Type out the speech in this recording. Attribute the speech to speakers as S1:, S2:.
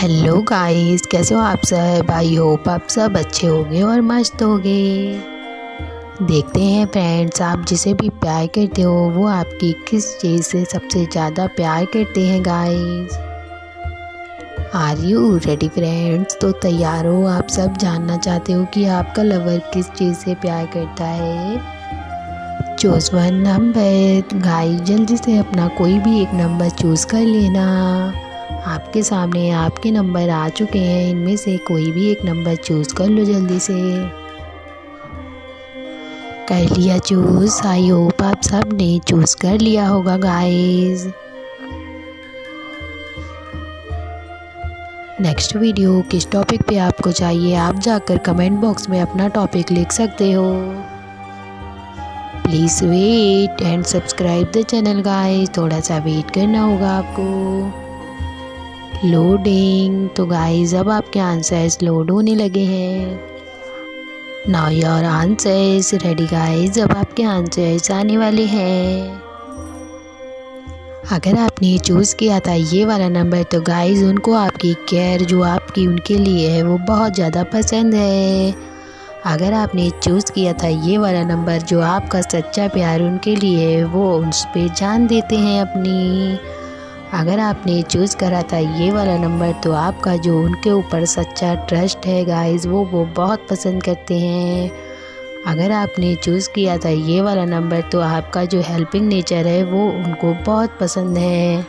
S1: Hello guys कैसे हो आप सब? आई होप आप सब अच्छे होंगे और मस्त होंगे। देखते हैं फ्रेंड्स आप जिसे भी प्यार करते हो, वो आपकी किस चीज़ से सबसे ज़्यादा प्यार करते हैं guys are you ready friends तो तैयार हो, आप सब जानना चाहते हो कि आपका लवर किस चीज़ से प्यार करता है? चूज़ वन नंबर गाइस जल्दी से अपना कोई भी एक नंबर चूज़ कर लेना। आपके सामने आपके नंबर आ चुके हैं। इनमें से कोई भी एक नंबर चूज़ कर लो जल्दी से। कर लिया चूज़ आई होप आप सबने चूज़ कर लिया होगा गाइस नेक्स्ट वीडियो किस टॉपिक पे आपको चाहिए, आप जाकर कमेंट बॉक्स में अपना टॉपिक लिख सकते हो। Please wait and subscribe the channel guys थोड़ा सा वेट करना होगा आपको। लोडिंग तो गाइस अब आपके आंसर्स लोड होने लगे हैं। Now your answers ready guys अब आपके आंसर्स आने वाले हैं। अगर आपने चूज़ किया था ये वाला नंबर तो गाइज़ उनको आपकी केयर जो आपकी उनके लिए है, वो बहुत ज़्यादा पसंद है। अगर आपने चूज़ किया था ये वाला नंबर जो आपका सच्चा प्यार उनके लिए है, वो उस पर जान देते हैं अपनी। अगर आपने चूज़ करा था ये वाला नंबर तो आपका जो उनके ऊपर सच्चा ट्रस्ट है गाइस वो वो बहुत पसंद करते हैं। अगर आपने चूज़ किया था ये वाला नंबर तो आपका जो हेल्पिंग नेचर है, वो उनको बहुत पसंद है।